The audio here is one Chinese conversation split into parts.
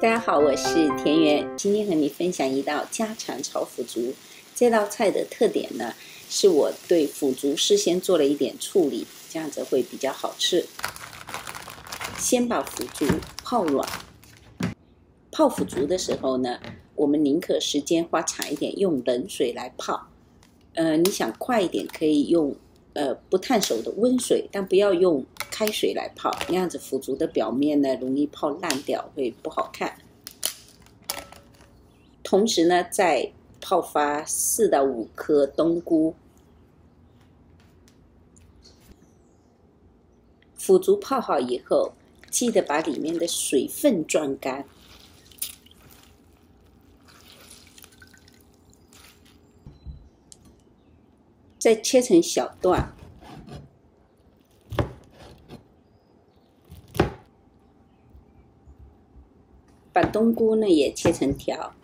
大家好，我是田园，今天和你分享一道家常炒腐竹。这道菜的特点呢，是我对腐竹事先做了一点处理，这样子会比较好吃。先把腐竹泡软。泡腐竹的时候呢，我们宁可时间花长一点，用冷水来泡。呃，你想快一点，可以用呃不烫手的温水，但不要用。开水来泡，那样子腐竹的表面呢容易泡烂掉，会不好看。同时呢，再泡发四到五颗冬菇。腐竹泡好以后，记得把里面的水分转干，再切成小段。把冬菇呢也切成条，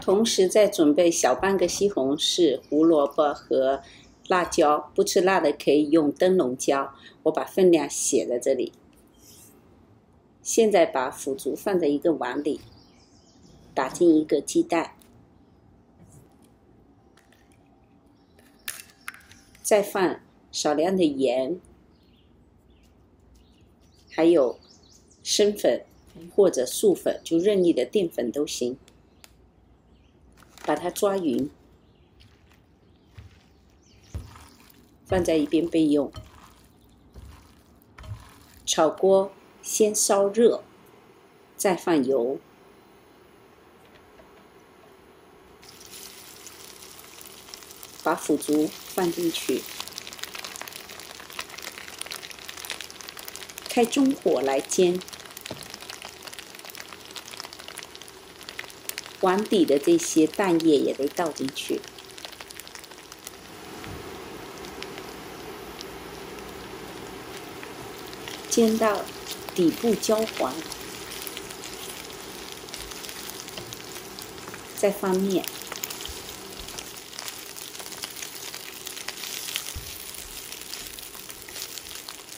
同时再准备小半个西红柿、胡萝卜和辣椒。不吃辣的可以用灯笼椒，我把分量写在这里。现在把腐竹放在一个碗里，打进一个鸡蛋，再放少量的盐，还有。生粉或者素粉，就任意的淀粉都行，把它抓匀，放在一边备用。炒锅先烧热，再放油，把腐竹放进去。开中火来煎，碗底的这些蛋液也得倒进去，煎到底部焦黄，再翻面。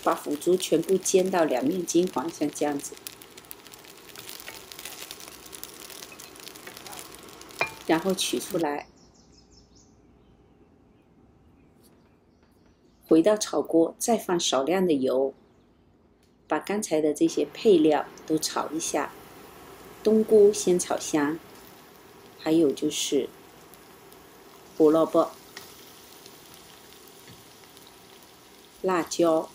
把腐竹全部煎到两面金黄，像这样子，然后取出来，回到炒锅，再放少量的油，把刚才的这些配料都炒一下，冬菇先炒香，还有就是胡萝卜、辣椒。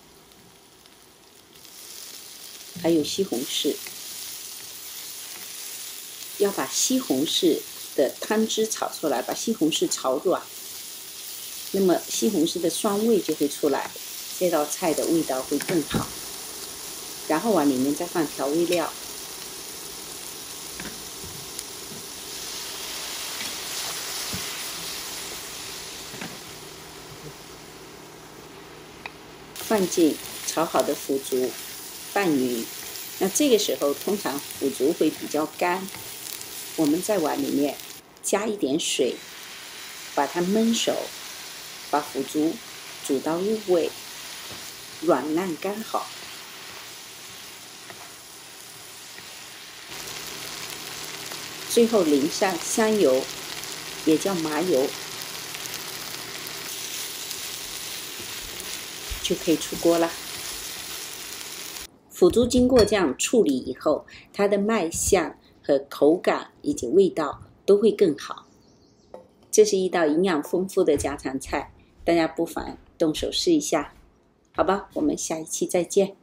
还有西红柿，要把西红柿的汤汁炒出来，把西红柿炒软，那么西红柿的酸味就会出来，这道菜的味道会更好。然后往里面再放调味料，放进炒好的腐竹。拌匀，那这个时候通常腐竹会比较干，我们在碗里面加一点水，把它焖熟，把腐竹煮到入味，软烂刚好，最后淋上香油，也叫麻油，就可以出锅了。腐竹经过这样处理以后，它的卖相和口感以及味道都会更好。这是一道营养丰富的家常菜，大家不妨动手试一下，好吧？我们下一期再见。